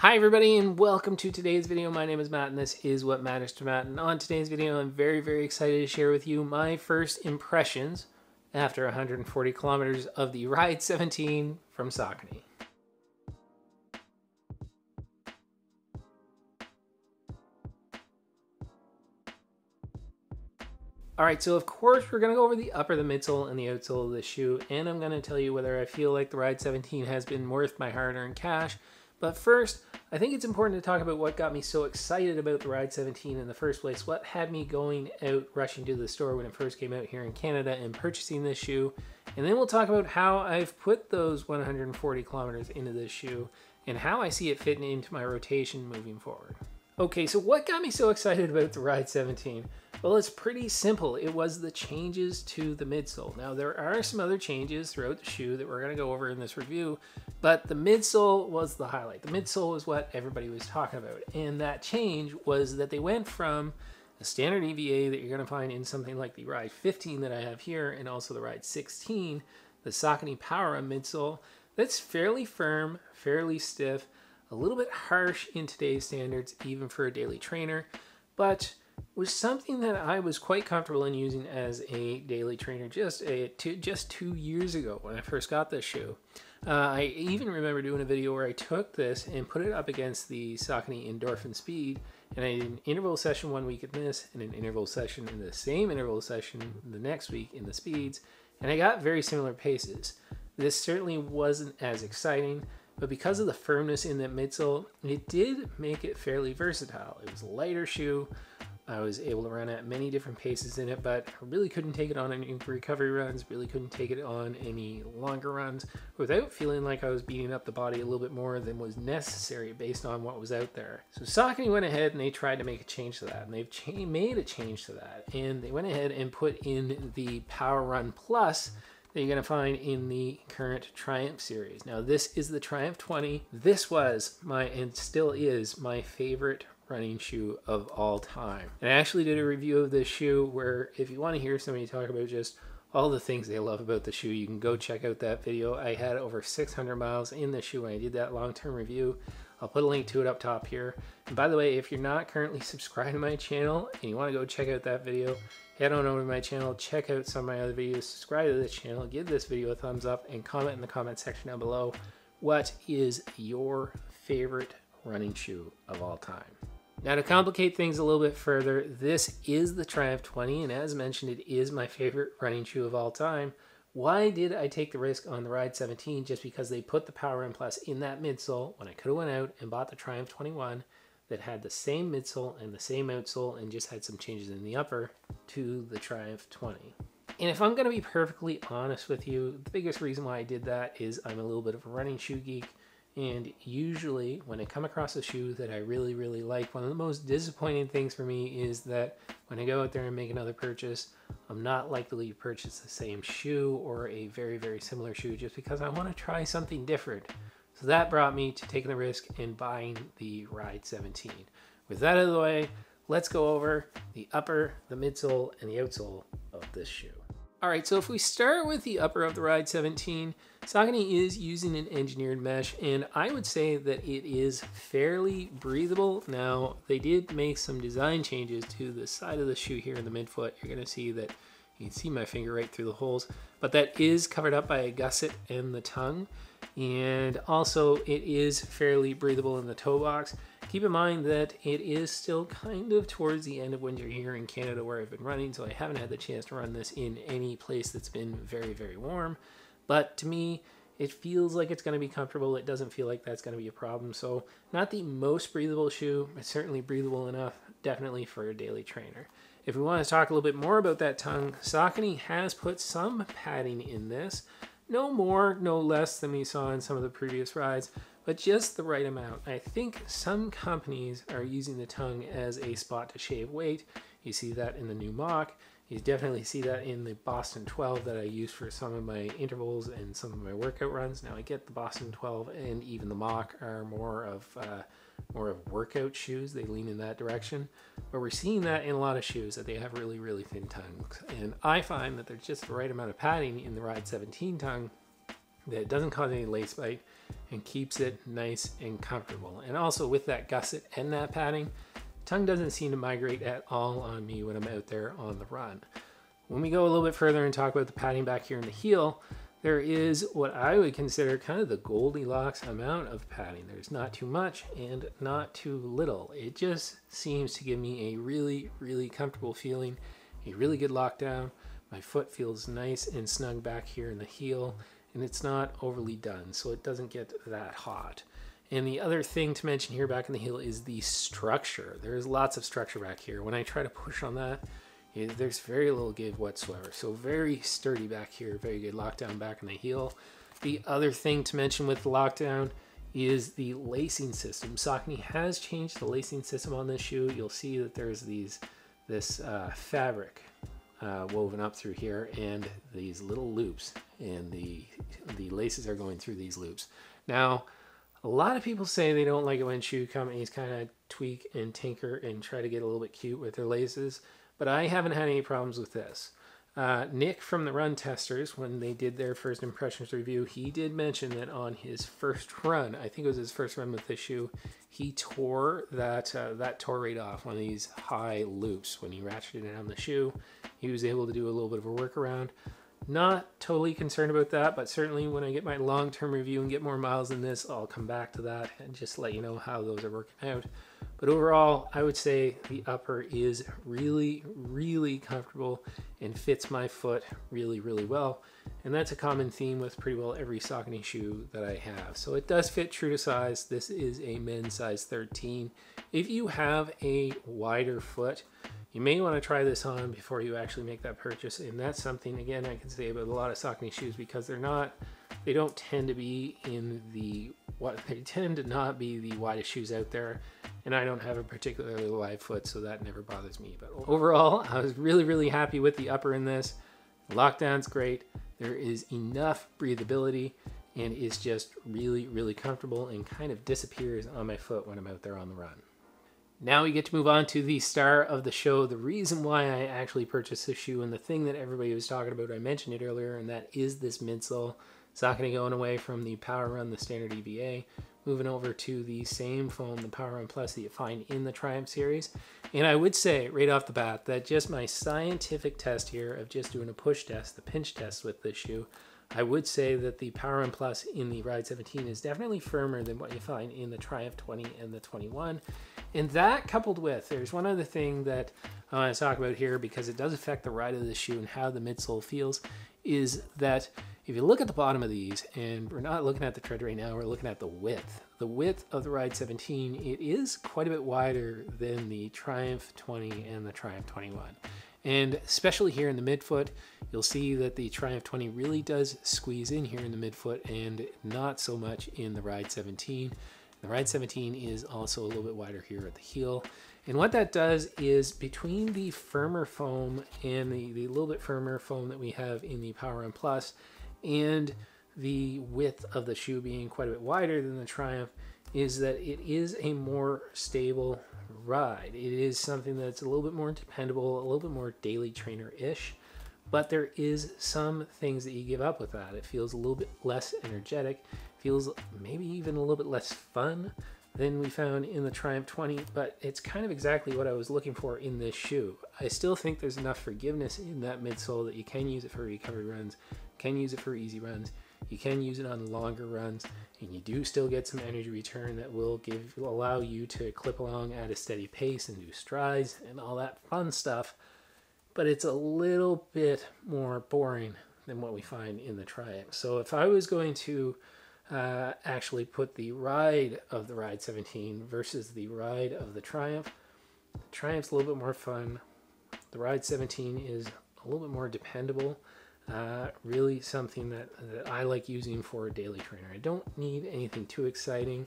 Hi everybody and welcome to today's video. My name is Matt and this is What Matters to Matt. And on today's video, I'm very, very excited to share with you my first impressions after 140 kilometers of the Ride 17 from Saucony. All right, so of course we're gonna go over the upper, the midsole, and the outsole of the shoe, and I'm gonna tell you whether I feel like the Ride 17 has been worth my hard-earned cash. But first, I think it's important to talk about what got me so excited about the Ride 17 in the first place. What had me going out, rushing to the store when it first came out here in Canada and purchasing this shoe. And then we'll talk about how I've put those 140 kilometers into this shoe and how I see it fitting into my rotation moving forward. Okay, so what got me so excited about the Ride 17? Well, it's pretty simple. It was the changes to the midsole. Now, there are some other changes throughout the shoe that we're going to go over in this review, but the midsole was the highlight. The midsole is what everybody was talking about. And that change was that they went from a standard EVA that you're going to find in something like the Ride 15 that I have here and also the Ride 16, the Saucony Power midsole, that's fairly firm, fairly stiff, a little bit harsh in today's standards, even for a daily trainer, but was something that I was quite comfortable in using as a daily trainer just a two, just two years ago when I first got this shoe. Uh, I even remember doing a video where I took this and put it up against the Saucony Endorphin Speed, and I did an interval session one week in this, and an interval session in the same interval session the next week in the speeds, and I got very similar paces. This certainly wasn't as exciting, but because of the firmness in that midsole, it did make it fairly versatile. It was a lighter shoe. I was able to run at many different paces in it, but I really couldn't take it on any recovery runs, really couldn't take it on any longer runs without feeling like I was beating up the body a little bit more than was necessary based on what was out there. So Saucony went ahead and they tried to make a change to that, and they've made a change to that, and they went ahead and put in the Power Run Plus that you're going to find in the current Triumph series. Now, this is the Triumph 20. This was my, and still is, my favorite running shoe of all time. And I actually did a review of this shoe where if you want to hear somebody talk about just all the things they love about the shoe, you can go check out that video. I had over 600 miles in the shoe when I did that long-term review. I'll put a link to it up top here. And by the way, if you're not currently subscribed to my channel and you want to go check out that video, head on over to my channel, check out some of my other videos, subscribe to this channel, give this video a thumbs up, and comment in the comment section down below what is your favorite running shoe of all time. Now to complicate things a little bit further, this is the Triumph 20, and as mentioned, it is my favorite running shoe of all time. Why did I take the risk on the Ride 17 just because they put the Power Run Plus in that midsole when I could have went out and bought the Triumph 21 that had the same midsole and the same outsole and just had some changes in the upper to the Triumph 20. And if I'm going to be perfectly honest with you, the biggest reason why I did that is I'm a little bit of a running shoe geek. And usually, when I come across a shoe that I really, really like, one of the most disappointing things for me is that when I go out there and make another purchase, I'm not likely to purchase the same shoe or a very, very similar shoe just because I want to try something different. So that brought me to taking the risk and buying the Ride 17. With that out of the way, let's go over the upper, the midsole, and the outsole of this shoe. All right, so if we start with the upper of the Ride 17, Saucony is using an engineered mesh, and I would say that it is fairly breathable. Now, they did make some design changes to the side of the shoe here in the midfoot. You're gonna see that you can see my finger right through the holes, but that is covered up by a gusset and the tongue. And also it is fairly breathable in the toe box. Keep in mind that it is still kind of towards the end of winter here in Canada where I've been running, so I haven't had the chance to run this in any place that's been very, very warm. But to me, it feels like it's going to be comfortable. It doesn't feel like that's going to be a problem. So not the most breathable shoe, but certainly breathable enough, definitely for a daily trainer. If we want to talk a little bit more about that tongue, Saucony has put some padding in this. No more, no less than we saw in some of the previous rides, but just the right amount. I think some companies are using the tongue as a spot to shave weight. You see that in the new Mach. You definitely see that in the Boston 12 that I use for some of my intervals and some of my workout runs. Now I get the Boston 12 and even the Mach are more of uh, more of workout shoes. They lean in that direction. But we're seeing that in a lot of shoes that they have really, really thin tongues. And I find that there's just the right amount of padding in the Ride 17 tongue that doesn't cause any lace bite. And keeps it nice and comfortable. And also with that gusset and that padding, tongue doesn't seem to migrate at all on me when I'm out there on the run. When we go a little bit further and talk about the padding back here in the heel, there is what I would consider kind of the Goldilocks amount of padding. There's not too much and not too little. It just seems to give me a really, really comfortable feeling, a really good lockdown. My foot feels nice and snug back here in the heel, and it's not overly done, so it doesn't get that hot. And the other thing to mention here back in the heel is the structure. There's lots of structure back here. When I try to push on that, there's very little give whatsoever. So very sturdy back here, very good lockdown back in the heel. The other thing to mention with the lockdown is the lacing system. Saucony has changed the lacing system on this shoe. You'll see that there's these this uh, fabric uh, woven up through here and these little loops and the the laces are going through these loops. Now, a lot of people say they don't like it when shoe companies kind of tweak and tinker and try to get a little bit cute with their laces but I haven't had any problems with this. Uh, Nick from the Run Testers, when they did their first impressions review, he did mention that on his first run, I think it was his first run with this shoe, he tore that uh, that tore right off one of these high loops when he ratcheted down the shoe. He was able to do a little bit of a workaround. Not totally concerned about that, but certainly when I get my long-term review and get more miles in this, I'll come back to that and just let you know how those are working out. But overall, I would say the upper is really, really comfortable and fits my foot really, really well. And that's a common theme with pretty well every Saucony shoe that I have. So it does fit true to size. This is a men's size 13. If you have a wider foot, you may want to try this on before you actually make that purchase. And that's something, again, I can say about a lot of Saucony shoes because they're not, they don't tend to be in the, what they tend to not be the widest shoes out there and I don't have a particularly wide foot, so that never bothers me. But overall, I was really, really happy with the upper in this. lockdown's great. There is enough breathability, and it's just really, really comfortable and kind of disappears on my foot when I'm out there on the run. Now we get to move on to the star of the show, the reason why I actually purchased this shoe, and the thing that everybody was talking about. I mentioned it earlier, and that is this midsole. It's not going to go away from the Power Run, the standard EVA, moving over to the same foam, the Power Run Plus that you find in the Triumph series. And I would say right off the bat that just my scientific test here of just doing a push test, the pinch test with this shoe, I would say that the Power Run Plus in the Ride 17 is definitely firmer than what you find in the Triumph 20 and the 21. And that coupled with, there's one other thing that I want to talk about here because it does affect the ride of the shoe and how the midsole feels, is that if you look at the bottom of these, and we're not looking at the tread right now, we're looking at the width. The width of the Ride 17, it is quite a bit wider than the Triumph 20 and the Triumph 21. And especially here in the midfoot, you'll see that the Triumph 20 really does squeeze in here in the midfoot and not so much in the Ride 17. The Ride 17 is also a little bit wider here at the heel. And what that does is between the firmer foam and the, the little bit firmer foam that we have in the Power Run Plus, and the width of the shoe being quite a bit wider than the Triumph is that it is a more stable ride. It is something that's a little bit more dependable, a little bit more daily trainer-ish, but there is some things that you give up with that. It feels a little bit less energetic, feels maybe even a little bit less fun than we found in the Triumph 20, but it's kind of exactly what I was looking for in this shoe. I still think there's enough forgiveness in that midsole that you can use it for recovery runs, can use it for easy runs. You can use it on longer runs, and you do still get some energy return that will give allow you to clip along at a steady pace and do strides and all that fun stuff. But it's a little bit more boring than what we find in the Triumph. So if I was going to uh, actually put the ride of the Ride 17 versus the ride of the Triumph, the Triumph's a little bit more fun. The Ride 17 is a little bit more dependable. Uh, really something that, that I like using for a daily trainer. I don't need anything too exciting.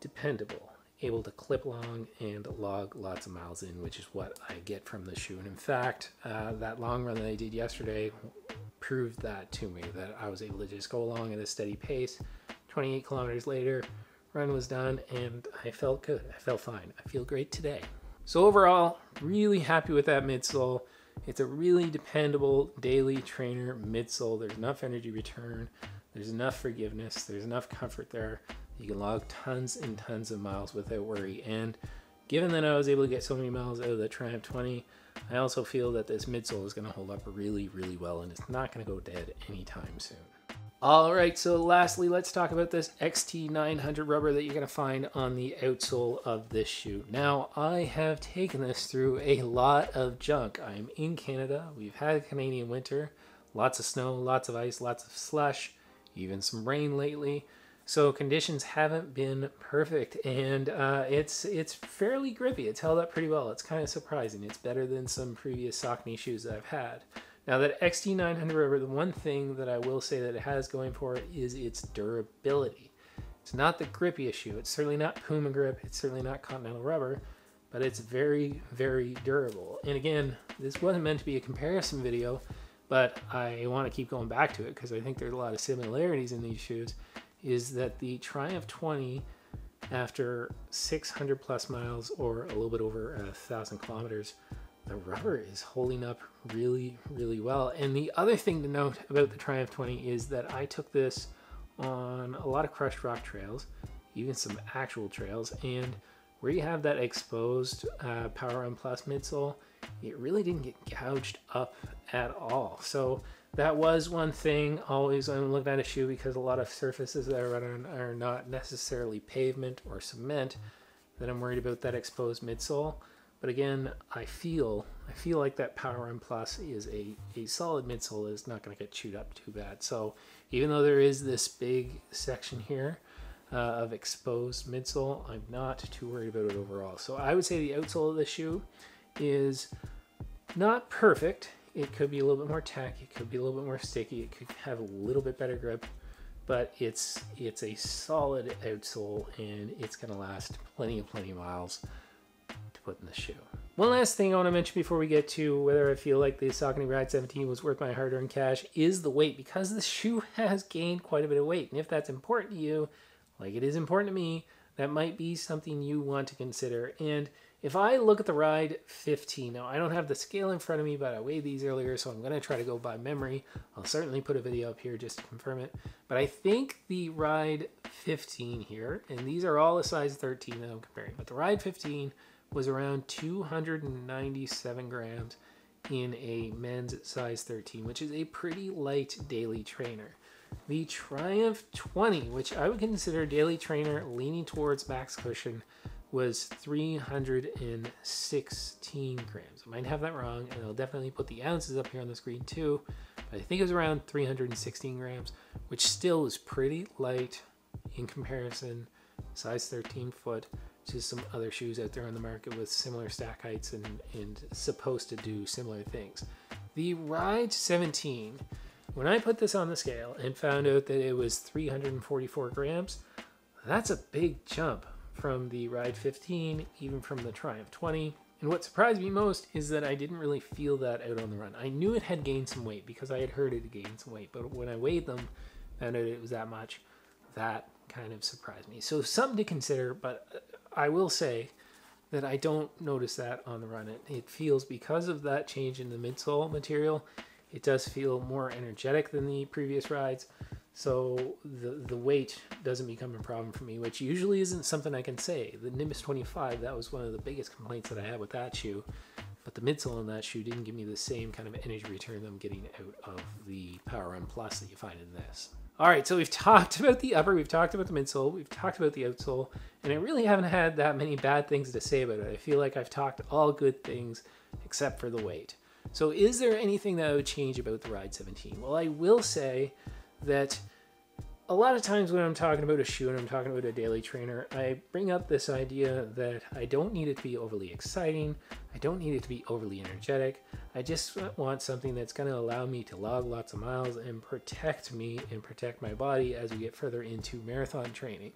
Dependable, able to clip along and log lots of miles in, which is what I get from the shoe. And in fact, uh, that long run that I did yesterday proved that to me, that I was able to just go along at a steady pace. 28 kilometers later, run was done and I felt good. I felt fine. I feel great today. So overall, really happy with that midsole. It's a really dependable daily trainer midsole. There's enough energy return. There's enough forgiveness, there's enough comfort there. You can log tons and tons of miles without worry. And given that I was able to get so many miles out of the Triumph 20, I also feel that this midsole is going to hold up really, really well and it's not going to go dead anytime soon. All right, so lastly, let's talk about this XT900 rubber that you're going to find on the outsole of this shoe. Now, I have taken this through a lot of junk. I'm in Canada. We've had a Canadian winter, lots of snow, lots of ice, lots of slush, even some rain lately. So conditions haven't been perfect, and uh, it's it's fairly grippy. It's held up pretty well. It's kind of surprising. It's better than some previous Saucony shoes I've had. Now that XT900 rubber, the one thing that I will say that it has going for it is its durability. It's not the grippy issue. It's certainly not Puma grip. It's certainly not Continental rubber, but it's very, very durable. And again, this wasn't meant to be a comparison video, but I want to keep going back to it because I think there's a lot of similarities in these shoes. Is that the Triumph 20 after 600 plus miles or a little bit over a thousand kilometers the rubber is holding up really, really well. And the other thing to note about the Triumph 20 is that I took this on a lot of crushed rock trails, even some actual trails, and where you have that exposed uh, Power Run Plus midsole, it really didn't get gouged up at all. So that was one thing always I'm looking at a shoe because a lot of surfaces that I run on are not necessarily pavement or cement that I'm worried about that exposed midsole. But again, I feel I feel like that Power Run Plus is a, a solid midsole is not going to get chewed up too bad. So even though there is this big section here uh, of exposed midsole, I'm not too worried about it overall. So I would say the outsole of the shoe is not perfect. It could be a little bit more tacky. It could be a little bit more sticky. It could have a little bit better grip, but it's it's a solid outsole and it's going to last plenty of plenty of miles put in the shoe. One last thing I want to mention before we get to whether I feel like the Saucony Ride 17 was worth my hard-earned cash is the weight because the shoe has gained quite a bit of weight. And if that's important to you, like it is important to me, that might be something you want to consider. And if I look at the Ride 15, now I don't have the scale in front of me, but I weighed these earlier, so I'm going to try to go by memory. I'll certainly put a video up here just to confirm it. But I think the Ride 15 here, and these are all a size 13 that I'm comparing, but the Ride 15 was around 297 grams in a men's size 13, which is a pretty light daily trainer. The Triumph 20, which I would consider a daily trainer leaning towards max cushion, was 316 grams. I might have that wrong, and I'll definitely put the ounces up here on the screen too. But I think it was around 316 grams, which still is pretty light in comparison. Size 13 foot to some other shoes out there on the market with similar stack heights and, and supposed to do similar things. The Ride 17, when I put this on the scale and found out that it was 344 grams, that's a big jump from the Ride 15, even from the Triumph 20. And what surprised me most is that I didn't really feel that out on the run. I knew it had gained some weight because I had heard it had gained some weight, but when I weighed them, found out it was that much. That kind of surprised me. So something to consider, but I will say that I don't notice that on the run. It, it feels because of that change in the midsole material, it does feel more energetic than the previous rides. So the the weight doesn't become a problem for me, which usually isn't something I can say. The Nimbus 25, that was one of the biggest complaints that I had with that shoe. But the midsole on that shoe didn't give me the same kind of energy return that I'm getting out of the Power Run Plus that you find in this. All right, so we've talked about the upper, we've talked about the midsole, we've talked about the outsole, and I really haven't had that many bad things to say about it. I feel like I've talked all good things except for the weight. So is there anything that I would change about the Ride 17? Well, I will say that a lot of times when I'm talking about a shoe and I'm talking about a daily trainer, I bring up this idea that I don't need it to be overly exciting. I don't need it to be overly energetic. I just want something that's going to allow me to log lots of miles and protect me and protect my body as we get further into marathon training.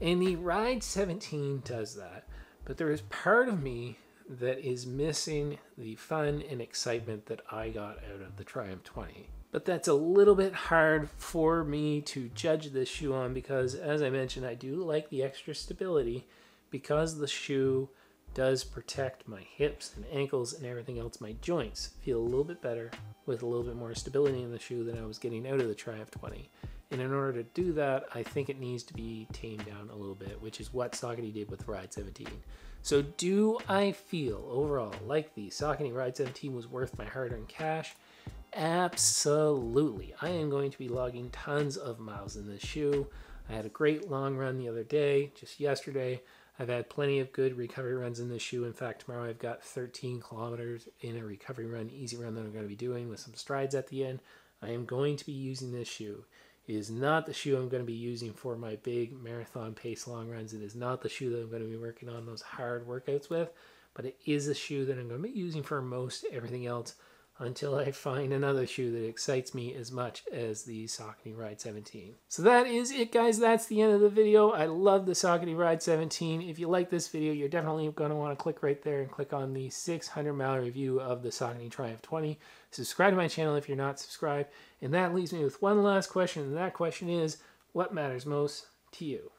And the Ride 17 does that. But there is part of me that is missing the fun and excitement that I got out of the Triumph 20 but that's a little bit hard for me to judge this shoe on because as I mentioned I do like the extra stability because the shoe does protect my hips and ankles and everything else my joints feel a little bit better with a little bit more stability in the shoe than I was getting out of the Triumph 20 And in order to do that, I think it needs to be tamed down a little bit, which is what Saucony did with Ride 17. So do I feel overall like the Saucony Ride 17 was worth my hard-earned cash? Absolutely. I am going to be logging tons of miles in this shoe. I had a great long run the other day, just yesterday. I've had plenty of good recovery runs in this shoe. In fact, tomorrow I've got 13 kilometers in a recovery run, easy run that I'm going to be doing with some strides at the end. I am going to be using this shoe. It is not the shoe I'm going to be using for my big marathon pace long runs. It is not the shoe that I'm going to be working on those hard workouts with, but it is a shoe that I'm going to be using for most everything else until I find another shoe that excites me as much as the Saucony Ride 17. So that is it guys, that's the end of the video. I love the Saucony Ride 17. If you like this video, you're definitely going to want to click right there and click on the 600 mile review of the Saucony Triumph 20. Subscribe to my channel if you're not subscribed. And that leaves me with one last question, and that question is, what matters most to you?